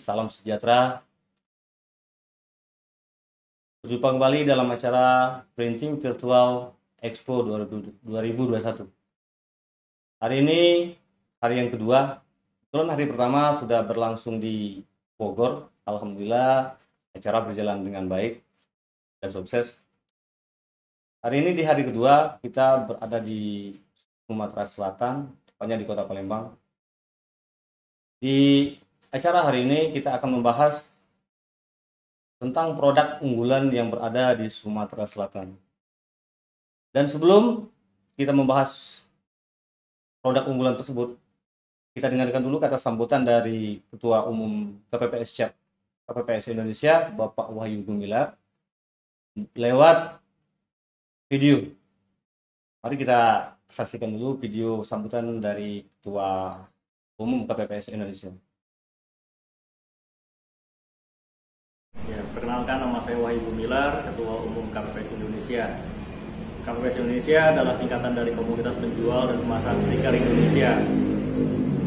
salam sejahtera. Berjumpa kembali dalam acara Printing Virtual Expo 2021. Hari ini hari yang kedua. Kebetulan hari pertama sudah berlangsung di Bogor. Alhamdulillah acara berjalan dengan baik dan sukses. Hari ini di hari kedua kita berada di Sumatera Selatan, tepatnya di Kota Palembang. Di acara hari ini kita akan membahas tentang produk unggulan yang berada di Sumatera Selatan. Dan sebelum kita membahas produk unggulan tersebut, kita dengarkan dulu kata sambutan dari Ketua Umum KPPS CEP KPPS Indonesia, Bapak Wahyu Gumilar, lewat video. Mari kita saksikan dulu video sambutan dari Ketua Umum KPPS Indonesia. Ya, perkenalkan nama saya Wahyu Gumilar, Ketua Umum KPPS Indonesia. KPPS Indonesia adalah singkatan dari Komunitas Penjual dan Pemasang Stiker Indonesia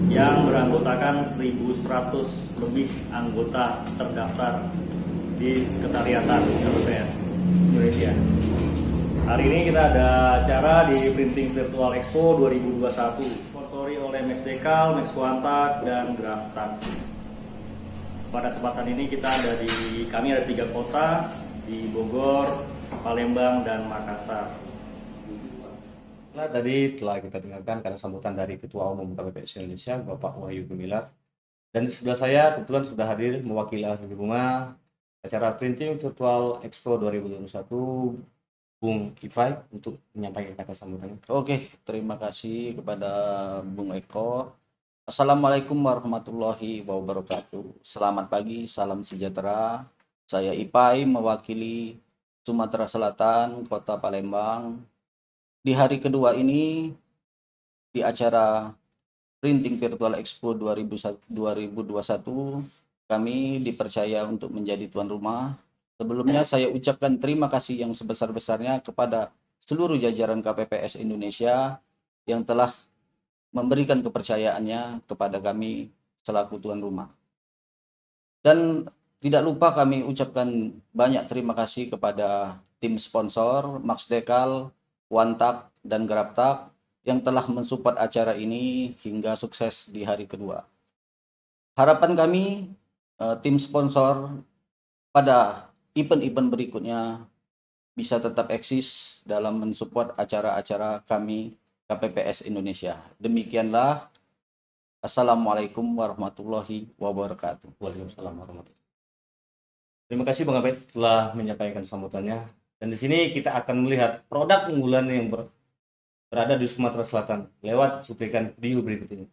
yang beranggotakan 1.100 lebih anggota terdaftar di Sekretariatan KPPS Indonesia. Hari ini kita ada acara di Printing Virtual Expo 2021, sponsori oleh Max Dekal, Max Kuantak, dan Graftak pada kesempatan ini kita ada di kami ada tiga kota di Bogor, Palembang dan Makassar. Nah, tadi telah kita dengarkan kata sambutan dari Ketua Umum KPPS Indonesia, Bapak Wahyu Gumilar. Dan di sebelah saya kebetulan sudah hadir mewakili Ahli Bunga acara Printing Virtual Expo 2021 Bung Ifai untuk menyampaikan kata sambutannya. Oke, terima kasih kepada Bung Eko Assalamualaikum warahmatullahi wabarakatuh. Selamat pagi, salam sejahtera. Saya Ipai mewakili Sumatera Selatan, Kota Palembang. Di hari kedua ini di acara Printing Virtual Expo 2021 kami dipercaya untuk menjadi tuan rumah. Sebelumnya saya ucapkan terima kasih yang sebesar-besarnya kepada seluruh jajaran KPPS Indonesia yang telah memberikan kepercayaannya kepada kami selaku tuan rumah. Dan tidak lupa kami ucapkan banyak terima kasih kepada tim sponsor Max Dekal, Wantap, dan Grabtap yang telah mensupport acara ini hingga sukses di hari kedua. Harapan kami eh, tim sponsor pada event-event berikutnya bisa tetap eksis dalam mensupport acara-acara kami KPPS Indonesia. Demikianlah. Assalamualaikum warahmatullahi wabarakatuh. Waalaikumsalam warahmatullahi Terima kasih Bang Abed telah menyampaikan sambutannya. Dan di sini kita akan melihat produk unggulan yang ber, berada di Sumatera Selatan lewat cuplikan video berikut ini.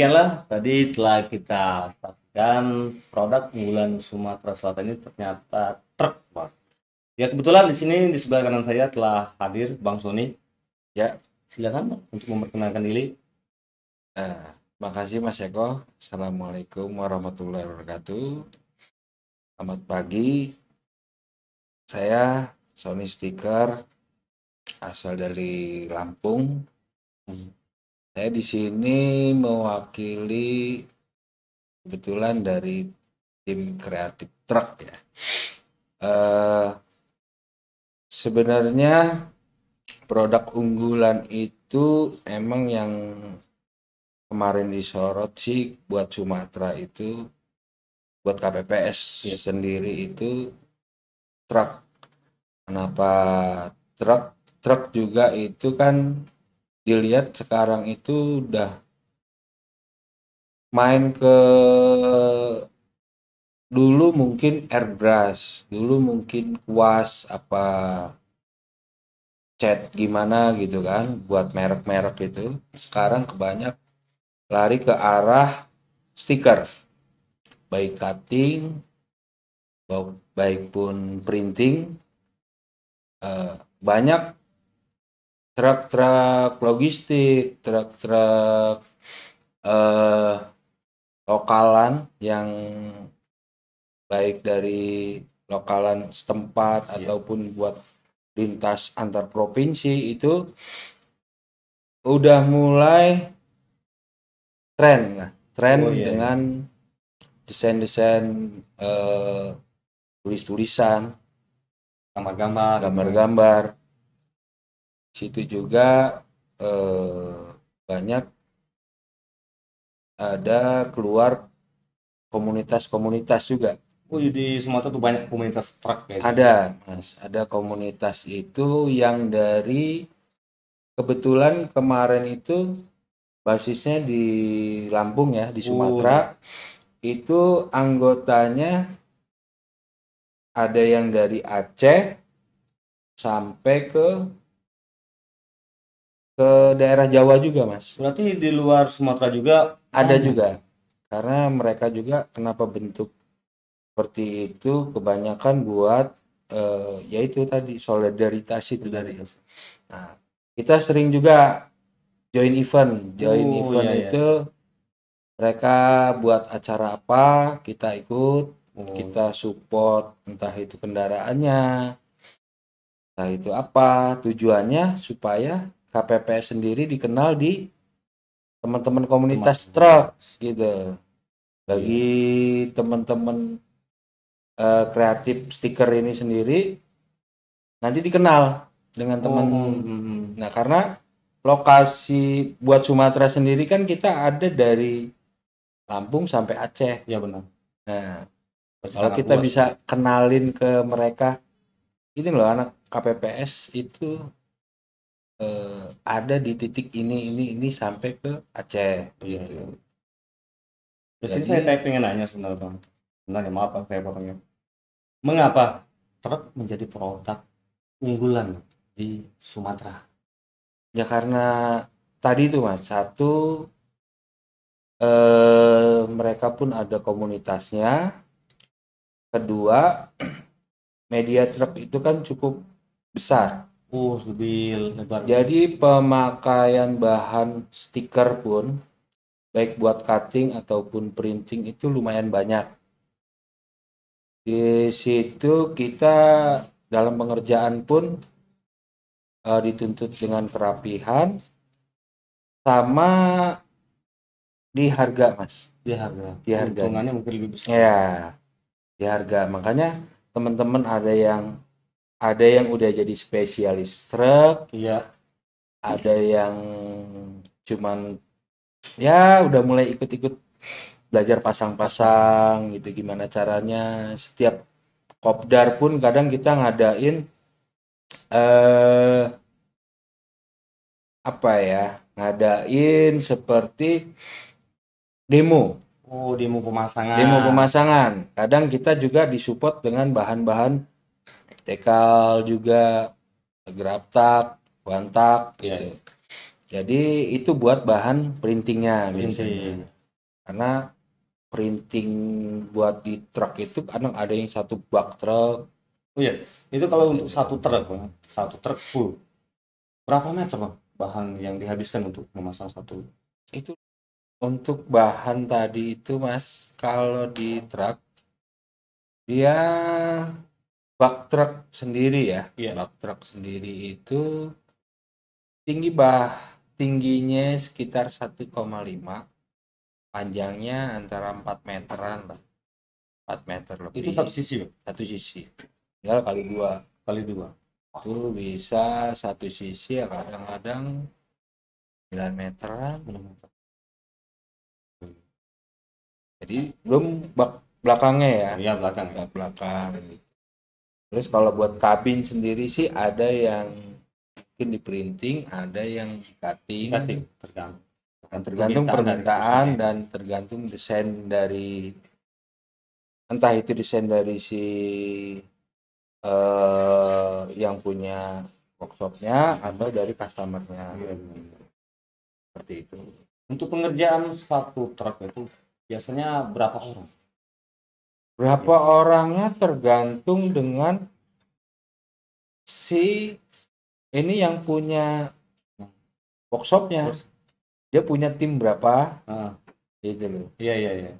Demikianlah tadi telah kita saksikan produk unggulan Sumatera Selatan ini ternyata truk, Pak. Ya kebetulan di sini di sebelah kanan saya telah hadir Bang Sony. Ya. Silakan Bang, untuk memperkenalkan diri. Eh, makasih Mas Eko. Assalamualaikum warahmatullahi wabarakatuh. Selamat pagi. Saya Sony Stiker asal dari Lampung. Hmm. Saya di sini mewakili kebetulan dari tim kreatif truk ya. Eh, sebenarnya produk unggulan itu emang yang kemarin disorot sih buat Sumatera itu buat KPPS Iya. sendiri itu truk. Kenapa truk? Truk juga itu kan dilihat sekarang itu udah main ke dulu mungkin airbrush, dulu mungkin kuas apa cat gimana gitu kan buat merek-merek itu. Sekarang kebanyak lari ke arah stiker. Baik cutting, baik pun printing. eh, banyak truk-truk logistik, truk-truk eh, lokalan yang baik dari lokalan setempat Iya. ataupun buat lintas antar provinsi itu udah mulai tren lah, tren Oh, iya, iya. dengan desain-desain eh, tulis-tulisan Gambar-gambar. gambar-gambar. Situ juga eh, banyak ada keluar komunitas-komunitas juga. Oh, di Sumatera tuh banyak komunitas truk gitu. Ada, Mas. Ada komunitas itu yang dari kebetulan kemarin itu basisnya di Lampung ya, di Sumatera. Itu anggotanya ada yang dari Aceh sampai ke ke daerah Jawa juga, Mas. Berarti di luar Sumatera juga Ada banyak. juga. Karena mereka juga kenapa bentuk seperti itu kebanyakan buat eh, yaitu tadi solidaritas itu tadi. Nah, kita sering juga join event, join Oh, event iya, iya. itu mereka buat acara apa, kita ikut, Oh, kita support entah itu kendaraannya, entah itu apa, tujuannya supaya KPPS sendiri dikenal di teman-teman komunitas teman- truk gitu. Bagi teman-teman eh, kreatif stiker ini sendiri nanti dikenal dengan teman Oh, hmm, hmm. Nah, karena lokasi buat Sumatera sendiri kan kita ada dari Lampung sampai Aceh. Ya benar. Nah, Berarti kalau kita luas. bisa kenalin ke mereka, ini loh anak KPPS itu eh, ada di titik ini, ini, ini sampai ke Aceh, gitu. Di sini Jadi- saya tanya pengen nanya sebenarnya bang. Sebenarnya maaf Bang, saya potongnya. Mengapa truk menjadi produk unggulan di Sumatera? Ya karena tadi itu mas, satu eh, mereka pun ada komunitasnya. Kedua, media truk itu kan cukup besar. Oh, lebih lebar. Jadi pemakaian bahan stiker pun baik buat cutting ataupun printing itu lumayan banyak. Di situ kita dalam pengerjaan pun eh, dituntut dengan kerapihan sama di harga, Mas. di harga. Di harga. Mungkin lebih besar. Ya, di harga. Makanya teman-teman ada yang ada yang udah jadi spesialis truk, Iya. ada yang cuman ya udah mulai ikut-ikut belajar pasang-pasang gitu gimana caranya setiap kopdar pun kadang kita ngadain eh apa ya ngadain seperti demo Oh, demo pemasangan. demo pemasangan kadang kita juga disupport dengan bahan-bahan tekal juga graptak, wantak Iya, gitu Jadi itu buat bahan printingnya biasanya. Printing. Karena printing buat di truk itu kadang ada yang satu bak truk. Oh iya, itu kalau untuk satu truk, Bang, satu truk full. Berapa meter, Bang, bahan yang dihabiskan untuk memasang satu? Itu untuk bahan tadi itu Mas, kalau di truk dia bak truk sendiri ya. Bak truk sendiri itu tinggi bah tingginya sekitar 1,5 panjangnya antara 4 meteran lah. 4 meter lebih. Itu satu sisi, satu sisi. Tinggal kali dua. Kali dua. itu bisa satu sisi ya kadang-kadang 9 meteran jadi belum bak belakangnya ya? Iya, belakang. belakang terus kalau buat kabin sendiri sih ada yang mungkin di printing ada yang cutting Cutting, tergantung. Dan tergantung permintaan dan tergantung desain dari entah itu desain dari si eh yang punya workshopnya atau dari customernya Iya, benar. seperti itu Untuk pengerjaan satu truk itu biasanya berapa orang? Berapa orangnya tergantung dengan si ini yang punya workshopnya dia punya tim berapa Ah, gitu loh iya, iya, iya.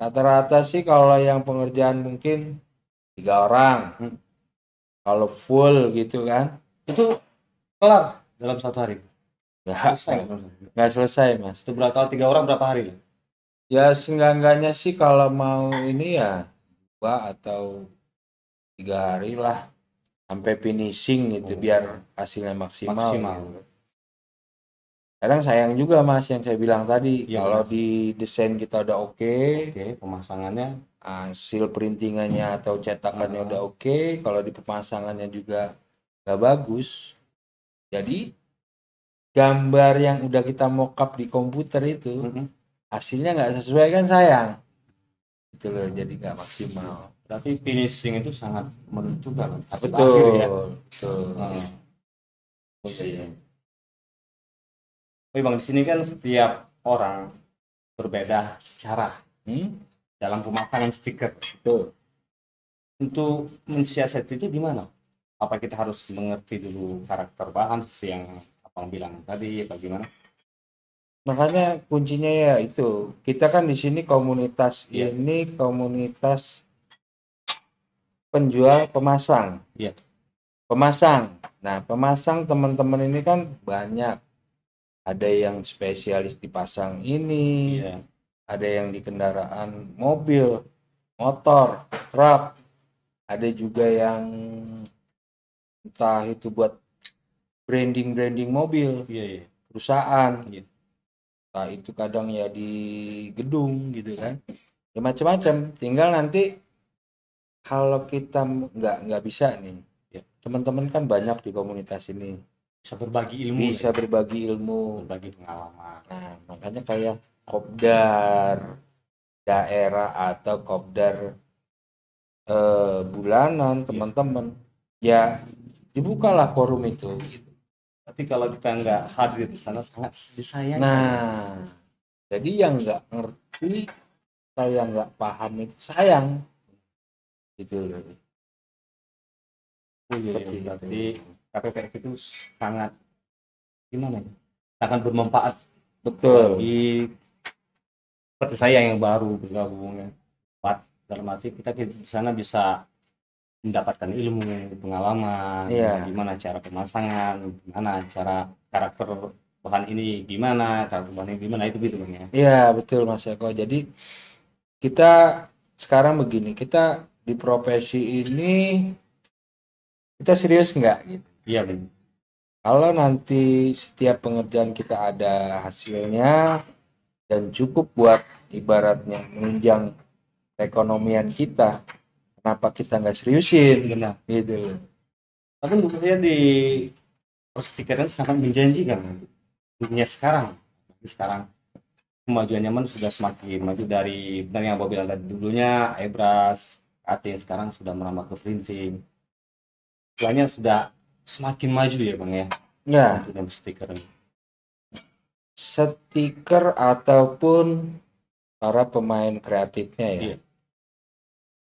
Rata-rata sih kalau yang pengerjaan mungkin tiga orang. Hmm. Kalau full gitu kan, Itu kelar dalam satu hari. nggak Selesai. nggak selesai mas. Itu berapa tiga orang berapa hari? Ya seenggak-enggaknya sih kalau mau ini ya dua atau tiga hari lah sampai finishing gitu Oh. biar hasilnya maksimal. Maksimal. gitu. Kadang sayang juga mas yang saya bilang tadi Iya, kalau di desain kita udah oke, Oke, pemasangannya hasil printingannya atau cetakannya Ah. udah oke kalau di pemasangannya juga nggak bagus jadi gambar yang udah kita mockup di komputer itu Mhm. hasilnya nggak sesuai kan sayang itu loh jadi nggak maksimal berarti finishing itu sangat menentukan hasil betul akhir ya. betul. Oke. Iya. Oke bang, di sini kan setiap orang berbeda cara Hmm? dalam pemasangan stiker. betul Untuk mensiasati itu gimana? Apa kita harus mengerti dulu karakter bahan seperti yang abang bilang tadi, bagaimana? Makanya kuncinya ya itu kita kan di sini komunitas Iya. ini komunitas penjual pemasang Iya. pemasang nah pemasang teman-teman ini kan banyak ada yang spesialis dipasang ini Iya. ada yang di kendaraan mobil motor truk ada juga yang entah itu buat branding branding mobil Iya, iya. perusahaan. Iya. Nah, itu kadang ya di gedung gitu kan. Ya macam-macam. Tinggal nanti kalau kita nggak nggak bisa nih. Ya. Teman-teman kan banyak di komunitas ini. Bisa berbagi ilmu, Bisa ya. berbagi ilmu. berbagi pengalaman. Nah, makanya kayak kopdar daerah atau kopdar eh, bulanan teman-teman. Ya dibukalah forum itu. gitu. Tapi kalau kita nggak hadir di sana sangat disayangkan. Nah, jadi yang nggak ngerti, saya nggak paham itu sayang. Gitu loh. Oh, iya, iya. Berarti. KPPF itu sangat gimana ya? Sangat bermanfaat Betul. bagi seperti saya yang baru bergabung ya. Buat dalam arti kita di sana bisa mendapatkan ilmu, pengalaman, Iya. gimana cara pemasangan, gimana cara karakter bahan ini gimana, karakter bahan ini gimana itu gitu bang ya. Iya, betul Mas Eko. Jadi kita sekarang begini, kita di profesi ini kita serius nggak gitu. Iya bang. Kalau nanti setiap pengerjaan kita ada hasilnya dan cukup buat ibaratnya menunjang perekonomian kita, kenapa kita nggak seriusin Benar. gitu loh. Tapi menurut saya di perstikeran sangat menjanjikan dunia sekarang. Tapi sekarang kemajuan zaman sudah semakin maju dari dari yang Abang bilang tadi dulunya airbrush, cutting sekarang sudah merambah ke printing. Istilahnya sudah semakin maju ya bang ya Ya, untuk stiker stiker ataupun para pemain kreatifnya ya. Iya.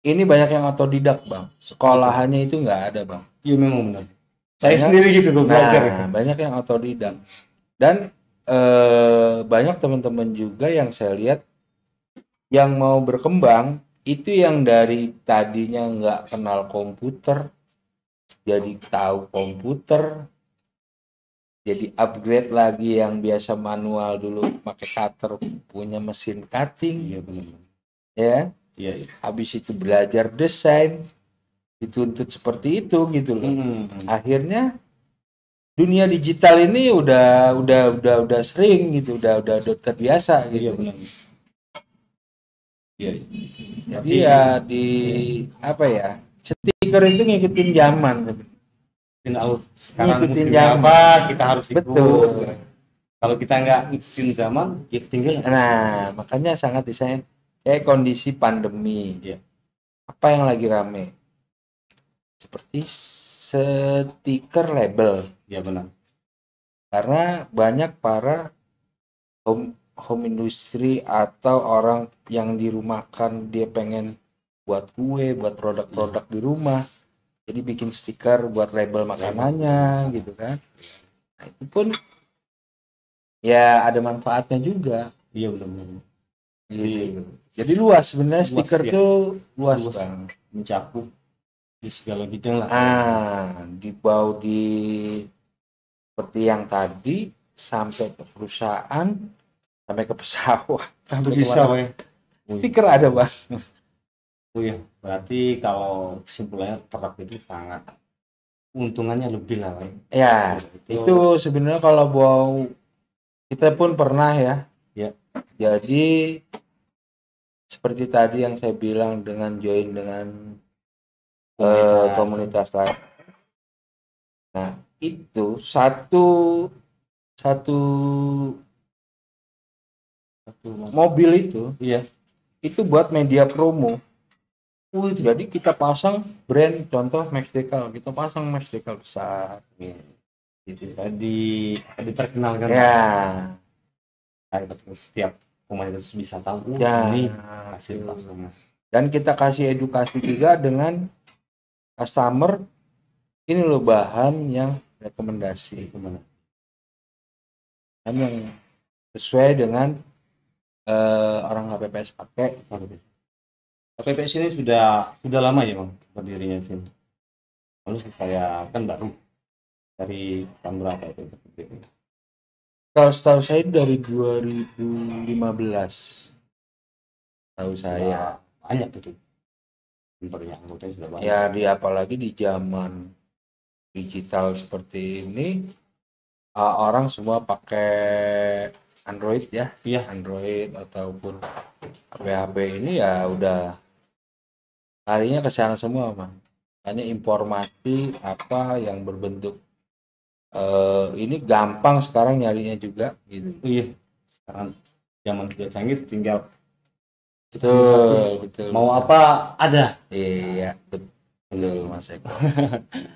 Ini banyak yang otodidak bang. Sekolahannya itu nggak ada bang. Iya memang benar. Saya Banyak- sendiri gitu gue belajar. Nah, banyak yang otodidak. Dan eh, banyak teman-teman juga yang saya lihat yang mau berkembang itu yang dari tadinya nggak kenal komputer jadi tahu komputer jadi upgrade lagi yang biasa manual dulu pakai cutter punya mesin cutting Iya benar. ya Iya. iya. habis itu belajar desain dituntut seperti itu gitu loh Hmm. akhirnya dunia digital ini udah udah udah udah sering gitu udah udah, udah terbiasa Iya gitu benar. Iya. iya. jadi ya di apa ya stiker itu ngikutin zaman. Sekarang Ngikutin zaman. apa kita harus ikut. betul Kalau kita nggak ngikutin zaman, ya ketinggalan. nah makanya sangat disayang kayak kondisi pandemi Iya. apa yang lagi rame seperti stiker label Iya benar. karena banyak para home home industry atau orang yang dirumahkan dia pengen buat kue, buat produk-produk di rumah. Jadi bikin stiker buat label makanannya gitu kan. Nah, itu pun ya ada manfaatnya juga Iya benar. Benar. gitu. Jadi luas sebenarnya Luas, stiker ya. tuh luas, Luas. Bang. Mencakup di segala bidang lah. Ah, dibau di seperti yang tadi sampai ke perusahaan, sampai ke pesawat, sampai Bisa, ke mana. Wei. Oh, iya. Stiker ada bang. Oh iya, berarti kalau kesimpulannya terap itu sangat untungannya lebih lah. Ya, itu sebenarnya kalau mau kita pun pernah ya. Ya. Jadi seperti tadi yang saya bilang dengan join dengan eh, komunitas lain. Nah, itu satu satu Satu mobil itu Iya. itu buat media promo. Jadi kita pasang brand contoh Max Decal, kita pasang Max Decal besar. Iya. Gitu. Tadi diperkenalkan Ya, setiap komunitas bisa tahu oh, ya. ini hasil pasangan. Dan kita kasih edukasi juga dengan customer ini loh bahan yang rekomendasi dan yang sesuai dengan eh, orang KPPS pakai. KPPS ini sudah sudah lama ya bang berdirinya sini. Lalu saya kan baru dari tahun berapa itu? Kalau setahu saya dari 2015. Tahu saya. banyak itu. Anggotanya sudah banyak. Ya di apalagi di zaman digital seperti ini uh, orang semua pakai Android ya. Iya. Android ataupun HP-HP ini ya udah larinya ke sana semua, Bang. Hanya informasi apa yang berbentuk eh ini gampang sekarang nyarinya juga gitu. Oh iya. Sekarang zaman sudah canggih tinggal Betul, betul. mau apa ada. Iya, betul Mas Eko.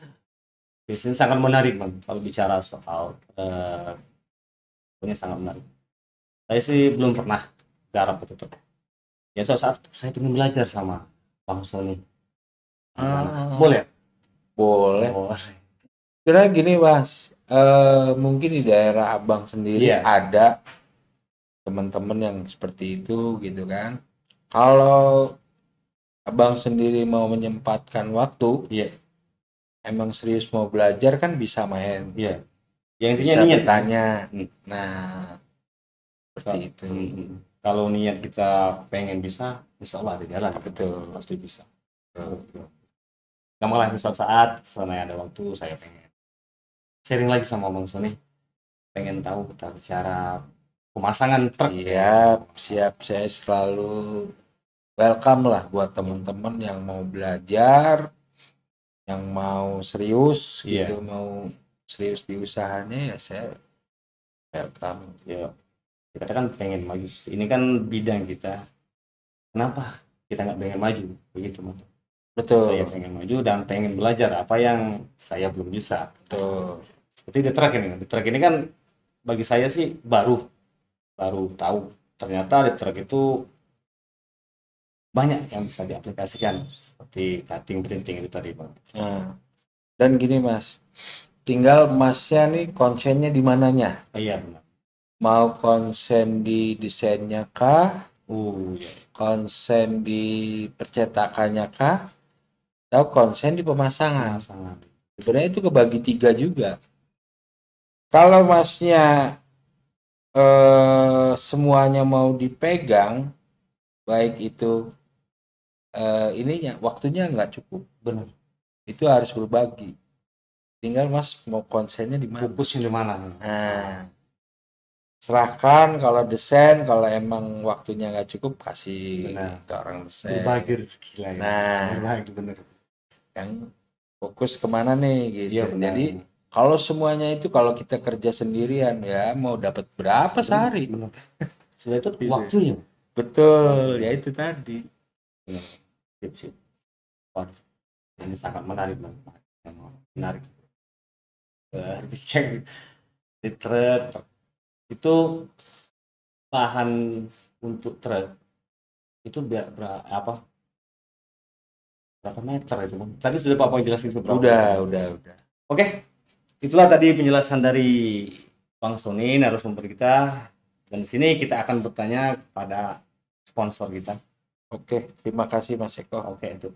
Di sini sangat menarik bang kalau bicara soal eh pokoknya sangat menarik. Saya sih belum pernah garap itu tuh. Ya suatu saat saya ingin belajar sama Bang Sony. Ah. Boleh? Boleh. Oh, Kira gini Mas, eh mungkin di daerah Abang sendiri Iya. ada teman-teman yang seperti itu gitu kan. Kalau Abang sendiri mau menyempatkan waktu, Iya. emang serius mau belajar kan bisa main, Iya. Yang intinya bisa niat. bertanya. Hmm. Nah, seperti itu. Hmm. Kalau niat kita pengen bisa, insya Allah ada jalan. Betul. Pasti bisa. Betul. Gak malah suatu saat selama ada waktu saya pengen sharing lagi sama Bang Sony. Pengen tahu tentang cara pemasangan truk. Siap, siap. Saya selalu welcome lah buat teman-teman yang mau belajar, yang mau serius Iya. gitu, mau serius di usahanya ya saya welcome. Ya, kita kan pengen maju. Ini kan bidang kita. Kenapa kita nggak pengen maju? Begitu mas. Saya Betul, pengen maju dan pengen belajar apa yang saya belum bisa. betul. Seperti di truk ini. Di truk ini kan bagi saya sih baru baru tahu ternyata di truk itu banyak yang bisa diaplikasikan seperti cutting printing itu tadi bang. Nah, dan gini mas, tinggal masnya nih konsennya di mananya? Oh, iya benar. Mau konsen di desainnya kah? Uh, iya. Konsen di percetakannya kah? Atau konsen di pemasangan? Sangat. Sebenarnya itu kebagi tiga juga. Kalau masnya eh, semuanya mau dipegang, baik itu eh, ininya waktunya nggak cukup, Benar. itu harus berbagi. Tinggal mas mau konsennya di mana? Fokusnya di mana? Nah, serahkan kalau desain, kalau emang waktunya nggak cukup kasih Benar. ke orang desain. Berbagi rezeki lah ya. Nah. Berbagi benar. Yang fokus ke mana nih gitu. Iya benar. Jadi Kalau semuanya itu kalau kita kerja sendirian ya mau dapat berapa sehari? benar. Sudah itu Gitu ya. waktunya. Betul, ya itu tadi. Sip, sip. Wah, ini sangat menarik bang. Menarik. Dicek di truk itu bahan untuk truk itu biar ber- apa berapa meter itu bang? Tadi sudah Pak Poy jelasin seberapa. Udah, udah, udah. Oke, itulah tadi penjelasan dari Bang Sony narasumber kita. Dan di sini kita akan bertanya kepada sponsor kita. Oke, terima kasih Mas Eko. Oke, itu.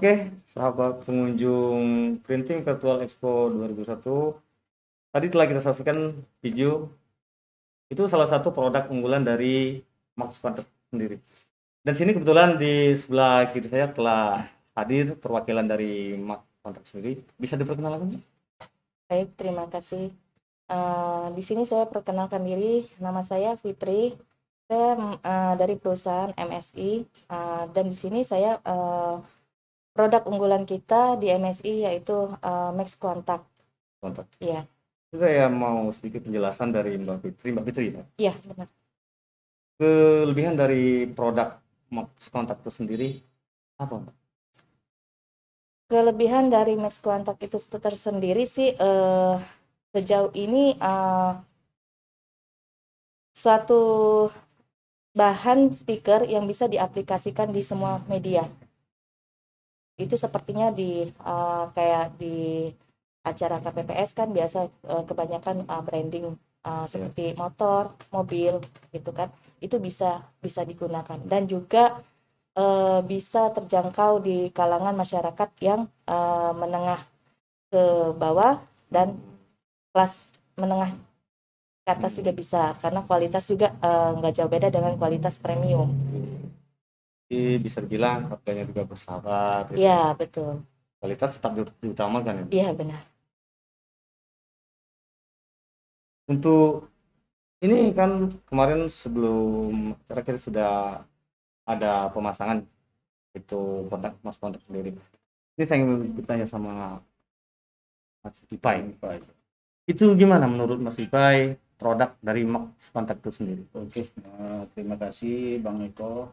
Oke, sahabat pengunjung Printing Virtual Expo 2021. Tadi telah kita saksikan video. Itu salah satu produk unggulan dari Max Quantum sendiri. Dan sini kebetulan di sebelah kiri saya telah hadir perwakilan dari Max Quantum sendiri. Bisa diperkenalkan? Baik, terima kasih. Eh, di sini saya perkenalkan diri, nama saya Fitri. Saya eh, dari perusahaan MSI eh, dan di sini saya eh, produk unggulan kita di MSI yaitu eh, Max Contact. Kontak. Iya, Saya mau sedikit penjelasan dari Mbak Fitri. Mbak Fitri, ya. iya benar. kelebihan dari produk Max Contact itu sendiri apa? Mbak? Kelebihan dari Max Contact itu tersendiri sih eh, sejauh ini eh, suatu bahan stiker yang bisa diaplikasikan di semua media. Itu sepertinya di eh, kayak di acara KPPS kan biasa eh, kebanyakan eh, branding eh, seperti motor, mobil gitu kan. Itu bisa bisa digunakan dan juga eh, bisa terjangkau di kalangan masyarakat yang eh, menengah ke bawah dan kelas menengah ke atas juga bisa karena kualitas juga nggak jauh beda dengan kualitas premium. Jadi bisa dibilang harganya juga bersahabat. gitu. Iya betul, Kualitas tetap di- diutamakan ya. iya benar. Untuk ini kan kemarin sebelum acara kita sudah ada pemasangan itu kontak mas kontak sendiri ini saya ingin bertanya sama Mas Ipai itu gimana menurut Mas Ipai produk dari Max kontak itu sendiri Oke, eh, terima kasih Bang Eko,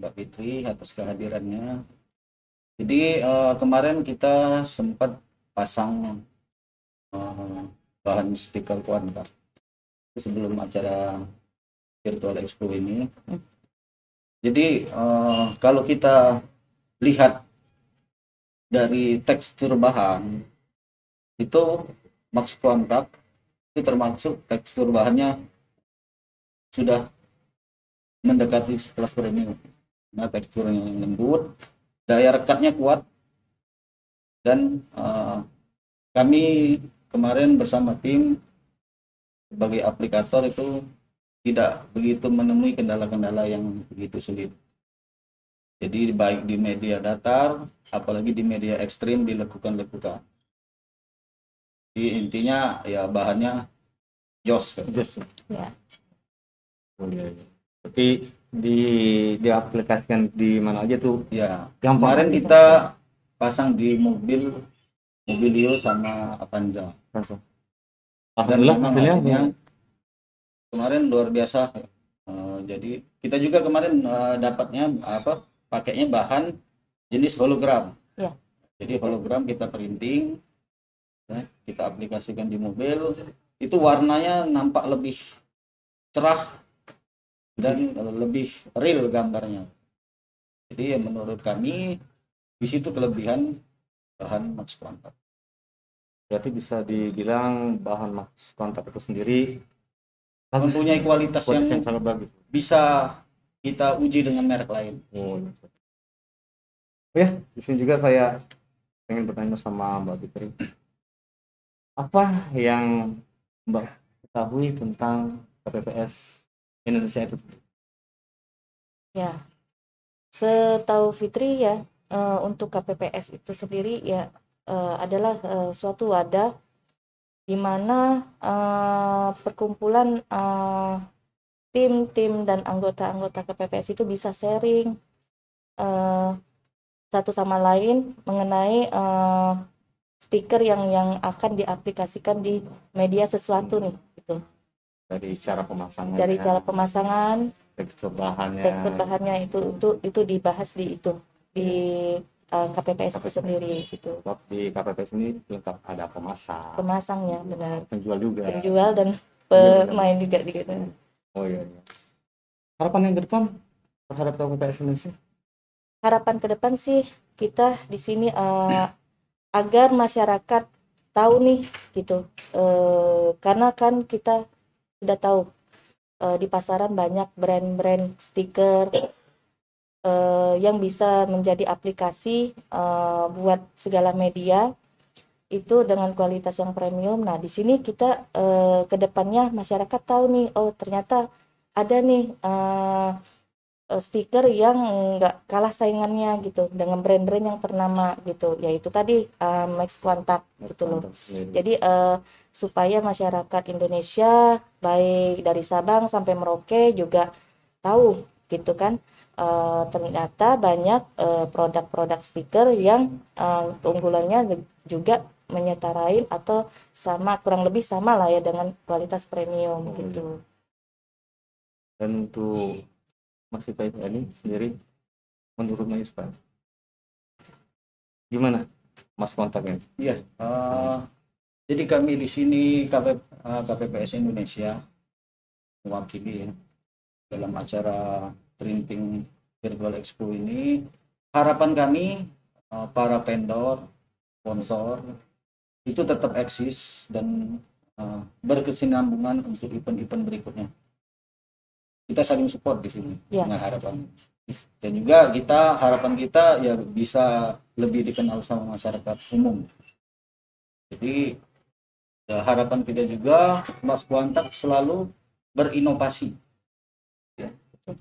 Mbak Fitri atas kehadirannya. Jadi eh, kemarin kita sempat pasang eh, bahan stiker kuantar sebelum acara virtual expo ini. Jadi eh, kalau kita lihat dari tekstur bahan itu Max Kontak itu termasuk tekstur bahannya sudah mendekati kelas premium. Nah, teksturnya yang lembut, daya rekatnya kuat, dan eh, kami kemarin bersama tim sebagai aplikator itu tidak begitu menemui kendala-kendala yang begitu sulit. Jadi baik di media datar, apalagi di media ekstrim dilekukan-lekukan. Jadi intinya ya bahannya jos. Just. Ya. Iya. Berarti di diaplikasikan di mana aja tuh Ya, gampang kemarin kita pasang di mobil Mobilio sama Avanza. langsung. Dan Alhamdulillah memang hasilnya hasilnya kemarin luar biasa. Eh, jadi kita juga kemarin eh, dapatnya apa? Pakainya bahan jenis hologram. Ya. Jadi hologram kita printing, ya, kita aplikasikan di mobil. Itu warnanya nampak lebih cerah dan eh, lebih real gambarnya. Jadi ya menurut kami di situ kelebihan bahan Max Quantum. berarti bisa dibilang bahan Max kontak itu sendiri Mempunyai kualitas kualitas yang yang sangat bagus. bisa kita uji dengan merek lain. Oh, iya. Oh ya, di sini juga saya ingin bertanya sama Mbak Fitri. Apa yang Mbak ketahui tentang KPPS Indonesia itu? Ya, setahu Fitri ya eh, untuk KPPS itu sendiri ya eh, adalah eh, suatu wadah di mana eh, perkumpulan eh, tim-tim dan anggota-anggota KPPS itu bisa sharing eh, satu sama lain mengenai eh, stiker yang yang akan diaplikasikan di media sesuatu nih gitu. Dari cara pemasangan, Dari cara pemasangan tekstur bahannya, tekstur bahannya itu itu itu dibahas di itu di uh, KPPS itu sendiri gitu Sebab di KPPS ini lengkap ada pemasang, pemasangnya benar penjual juga. penjual dan Iya, pemain juga di gitu. Oh iya, iya. Harapan yang ke depan terhadap KPPS Indonesia? harapan ke depan sih kita di sini uh, agar masyarakat tahu nih gitu Uh, karena kan kita sudah tahu uh, di pasaran banyak brand-brand stiker uh, yang bisa menjadi aplikasi uh, buat segala media itu dengan kualitas yang premium. Nah, di sini kita uh, ke depannya masyarakat tahu nih, oh ternyata ada nih uh, stiker yang nggak kalah saingannya gitu dengan brand-brand yang ternama gitu, yaitu tadi uh, Max Quantak gitu loh. Mantap sendiri. Jadi eh, supaya masyarakat Indonesia baik dari Sabang sampai Merauke juga tahu gitu kan eh, ternyata banyak eh, produk-produk stiker yang eh, keunggulannya juga menyetarain atau sama kurang lebih sama lah ya dengan kualitas premium Oh, gitu. Dan untuk Mas Ipai ini sendiri, menurut Mas Ipai, gimana Mas kontaknya? Iya. eh, jadi kami di sini KP, eh, KPPS Indonesia mewakili ya, dalam acara printing virtual expo ini. Harapan kami eh, para vendor, sponsor itu tetap eksis dan eh, berkesinambungan untuk event-event berikutnya. Kita saling support di sini Ya. dengan harapan. Dan juga kita harapan kita ya bisa lebih dikenal sama masyarakat umum. Jadi ya, harapan kita juga Mas Kuantak selalu berinovasi. Ya.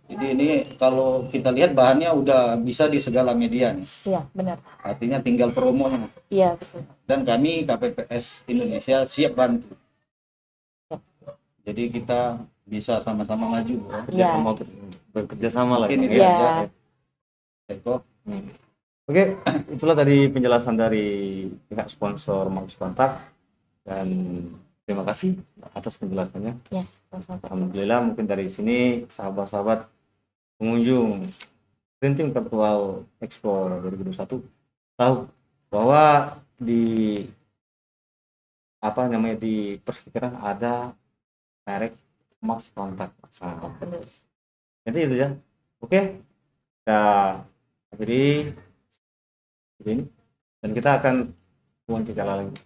Jadi ini kalau kita lihat bahannya udah bisa di segala media nih. Iya benar. Artinya tinggal promonya. Iya betul. Dan kami KPPS Indonesia siap bantu. Jadi kita bisa sama-sama maju. ya. kerja Ya. sama bekerja sama lah Mungkin Bang, itu ya. Ya. aja. Eko, Oke, itulah tadi penjelasan dari pihak sponsor Max Kontak dan terima kasih atas penjelasannya. Ya, sama-sama. Alhamdulillah mungkin dari sini sahabat-sahabat pengunjung Printing Virtual Expo 2021 tahu bahwa di apa namanya di perstikeran ada merek Max Kontak. Nah, jadi itu ya. Oke. Kita akhiri ini dan kita akan wawancara lagi.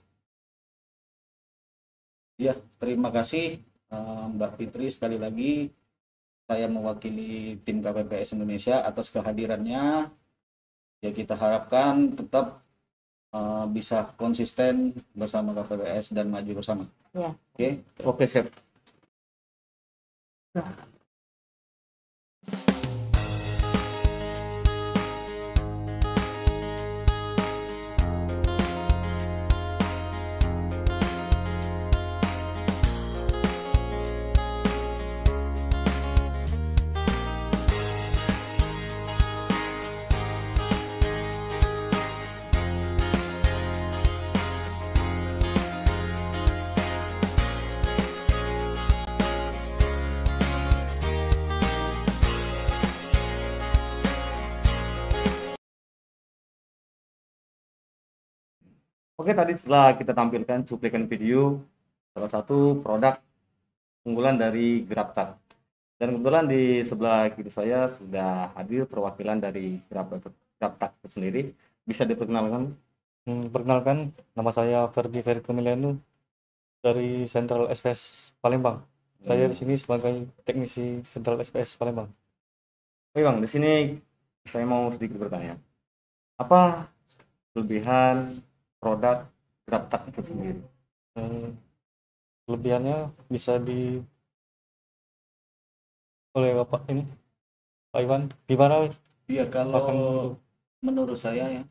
ya terima kasih eh, Mbak Fitri sekali lagi. Saya mewakili tim KPPS Indonesia atas kehadirannya. Ya kita harapkan tetap eh, bisa konsisten bersama KPPS dan maju bersama. Ya. Oke. Oke, siap. 是吧 Oke, tadi setelah kita tampilkan cuplikan video salah satu produk unggulan dari GrabTag. Dan kebetulan di sebelah kiri saya sudah hadir perwakilan dari Grab GrabTag itu sendiri. Bisa diperkenalkan? Hmm, perkenalkan, nama saya Ferdi Ferdi Milenu dari Central SPS Palembang. Saya di sini sebagai teknisi Central SPS Palembang. Oke Bang, di sini saya mau sedikit bertanya. Apa kelebihan produk GrabTag itu sendiri? Hmm, kelebihannya bisa di oleh Bapak ini Pak Iwan gimana Iya kalau pasang menurut saya ya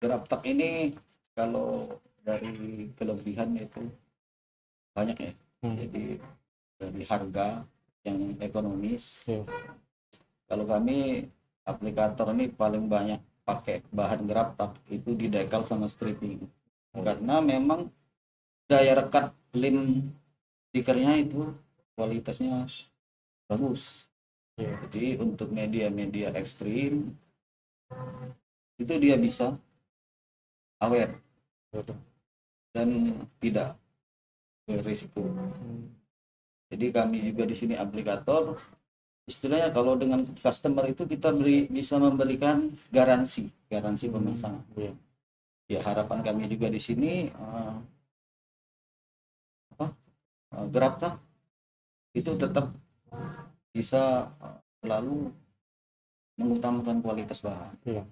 GrabTag ini kalau dari kelebihannya itu banyak ya. Hmm. Jadi dari harga yang ekonomis. Iya. Kalau kami aplikator ini paling banyak pakai bahan GrabTag itu di decal sama stripping. Karena memang daya rekat lem stikernya itu kualitasnya bagus. Iya. Jadi untuk media-media ekstrim itu dia bisa Betul. dan tidak berisiko. Hmm, Jadi kami juga di sini aplikator istilahnya kalau dengan customer itu kita beri bisa memberikan garansi, garansi pemasangan. iya. Ya harapan kami juga di sini eh, apa GrabTag itu tetap bisa eh, selalu mengutamakan kualitas bahan. Iya.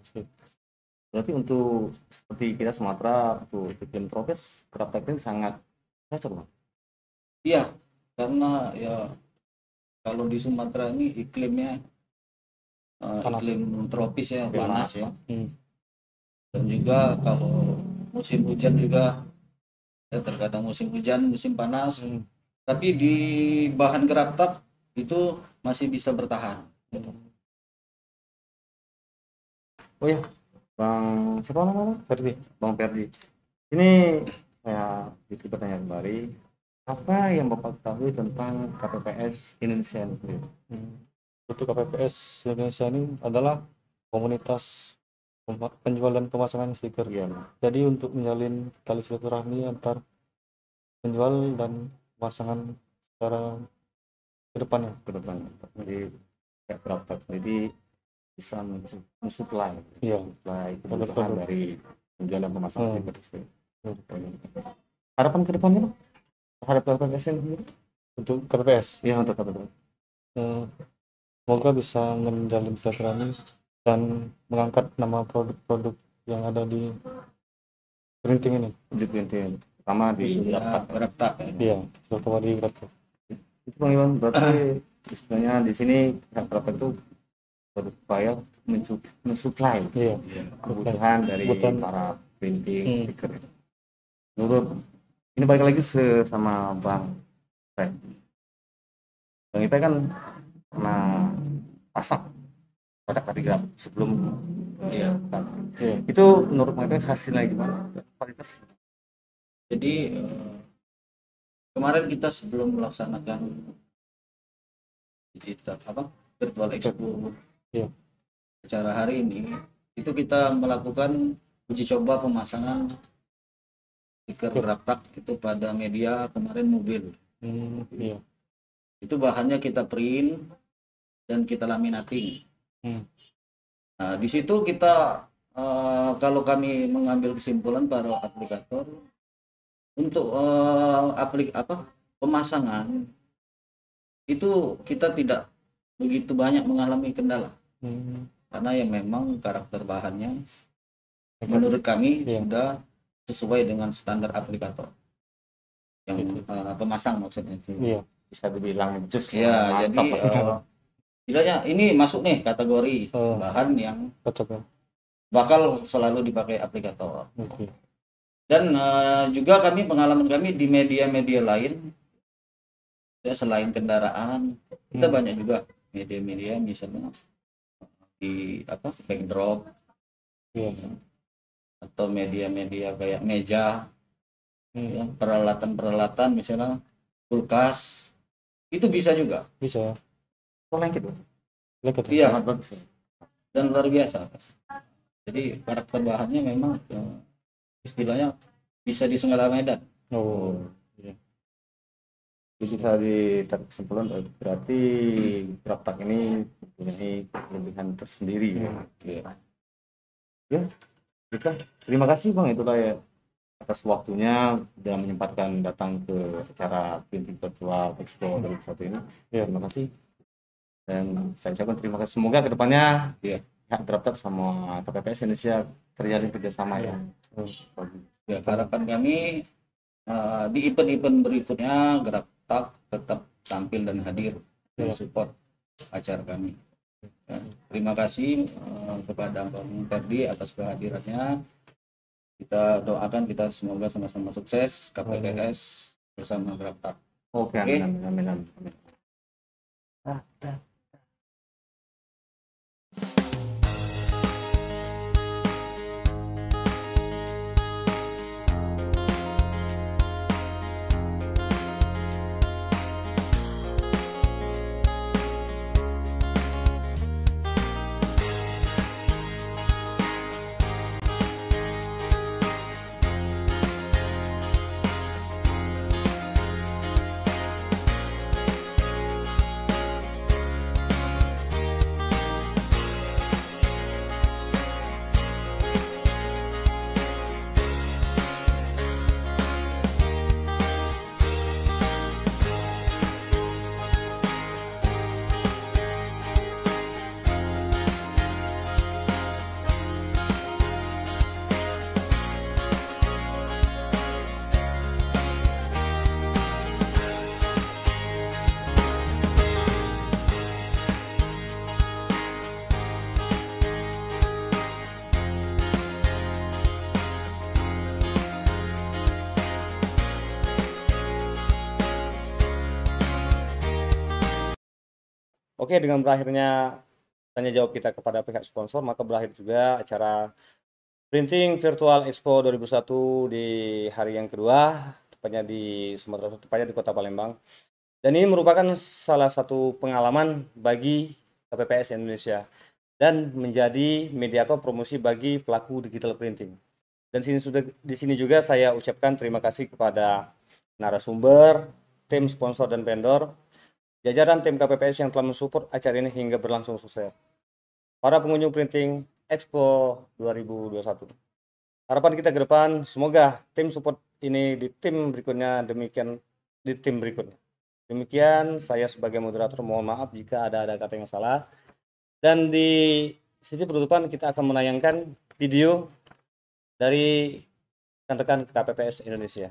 Berarti untuk seperti kita Sumatera, untuk iklim tropis, ini sangat cocok Bang. Iya, karena ya kalau di Sumatera ini iklimnya eh, Panas. iklim tropis ya, panas ya. Hmm. Dan juga kalau musim hujan juga ya terkadang musim hujan, musim panas, Hmm, tapi di bahan GrabTag itu masih bisa bertahan. Bang, siapa namanya? Ferdi. Bang Ferdi. Ini saya sedikit bertanya kembali. Apa yang Bapak ketahui tentang KPPS Indonesia ini? Hmm. Untuk KPPS Indonesia ini adalah komunitas penjual dan pemasangan stiker. Bang. Jadi untuk menjalin tali silaturahmi antar penjual dan pemasangan secara ke depannya. ke depan. Jadi kayak GrabTag. Jadi bisa mensu- mensuplai, Iya. mensuplai kebutuhan dari penjual dan pemasangan Hmm. stiker. Harapan ke depannya? Terhadap KPPS ini? Untuk KPPS, Iya, untuk KPPS. eh, semoga bisa menjalin silaturahmi dan mengangkat nama produk-produk yang ada di printing ini. Di printing, terutama di Ya, ya. Iya, terutama di Grab. itu Bang Iwan berarti istilahnya di sini pihak Grabtag itu berupaya mensu- mensuplai Iya, kebutuhan dari Kebutuhan. para printing Hmm. stiker itu. Menurut ini balik lagi sama Bang Fred. Bang Ipe kan pernah pasang produk kaligraf sebelum Iya. Iya. Itu menurut Bang Ipe hasilnya gimana? Kualitas? Jadi eh, kemarin kita sebelum melaksanakan digital apa virtual expo Iya. acara hari ini itu kita melakukan uji coba pemasangan stiker raptak itu pada media kemarin mobil Hmm, iya. itu bahannya kita print dan kita laminating. Hmm. Nah, di situ kita eh, kalau kami mengambil kesimpulan para aplikator untuk eh, aplik apa pemasangan itu kita tidak begitu banyak mengalami kendala Hmm, karena ya memang karakter bahannya menurut kami Iya. sudah sesuai dengan standar aplikator yang eh, pemasang maksudnya itu. iya. Bisa dibilang jus. Ya, jadi eh, setidaknya ini masuk nih kategori Oh, bahan yang cocok ya. bakal selalu dipakai aplikator. Oke. Dan eh, juga kami pengalaman kami di media-media lain, ya selain kendaraan, kita Hmm. banyak juga media-media misalnya di apa backdrop Iya. Atau media-media kayak meja, Hmm, ya, peralatan-peralatan misalnya kulkas itu bisa juga Bisa ya. Oh, lengket. Lengket ya? Iya. Sangat bagus. ya. dan luar biasa. Jadi karakter bahannya memang istilahnya bisa di Senggala Medan. Oh, Jadi bisa ditarik kesimpulan eh, berarti Raptak ini mempunyai kelebihan tersendiri. Hmm. Ya. Ya, baiklah. Terima kasih Bang itulah ya atas waktunya dan menyempatkan datang ke acara printing virtual expo 2021 ini. Ya. Terima kasih. Dan saya ucapkan terima kasih. Semoga ke depannya Ya. pihak Raptak sama KPPS Indonesia terjalin kerjasama Ya. bagus. Ya, harapan kami eh, di event-event berikutnya Grabtak tetap tampil dan hadir Ya. support acara kami. Terima kasih eh, kepada Bang Ferdi atas kehadirannya. Kita doakan kita semoga sama-sama sukses KPPS bersama Grabtak. Oke, Oke. amin, amin, amin, amin. Oke, dengan berakhirnya tanya jawab kita kepada pihak sponsor, maka berakhir juga acara Printing Virtual Expo 2001 di hari yang kedua, tepatnya di Sumatera Utara, tepatnya di Kota Palembang. Dan ini merupakan salah satu pengalaman bagi KPPS Indonesia dan menjadi mediator promosi bagi pelaku digital printing. Dan sini sudah di sini juga saya ucapkan terima kasih kepada narasumber, tim sponsor dan vendor, jajaran tim KPPS yang telah mensupport acara ini hingga berlangsung sukses. Para pengunjung printing Expo 2021. Harapan kita ke depan, semoga tim support ini di tim berikutnya demikian di tim berikutnya. Demikian saya sebagai moderator mohon maaf jika ada ada kata yang salah. Dan di sisi penutupan kita akan menayangkan video dari rekan-rekan KPPS Indonesia.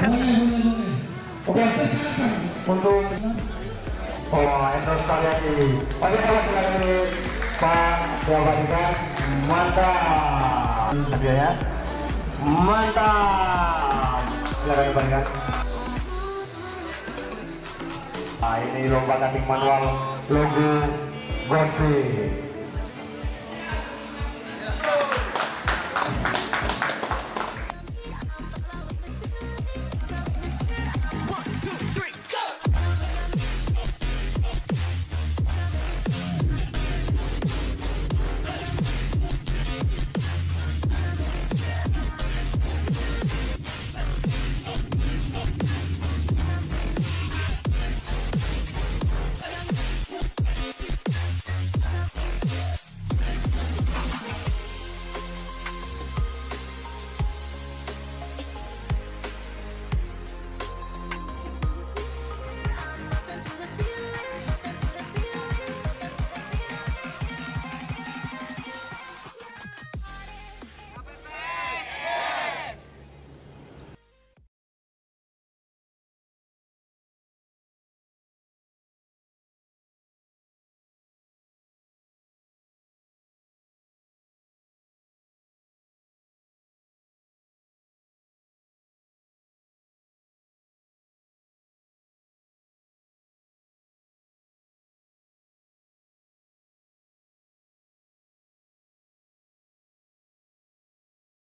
Oke. Untuk oh endorse kalian di. Oke kalau silakan di Pak Jawabanka. Mantap. Hadiahnya. Mantap. Silakan diberikan. Nah ini lomba cutting manual logo Gosip.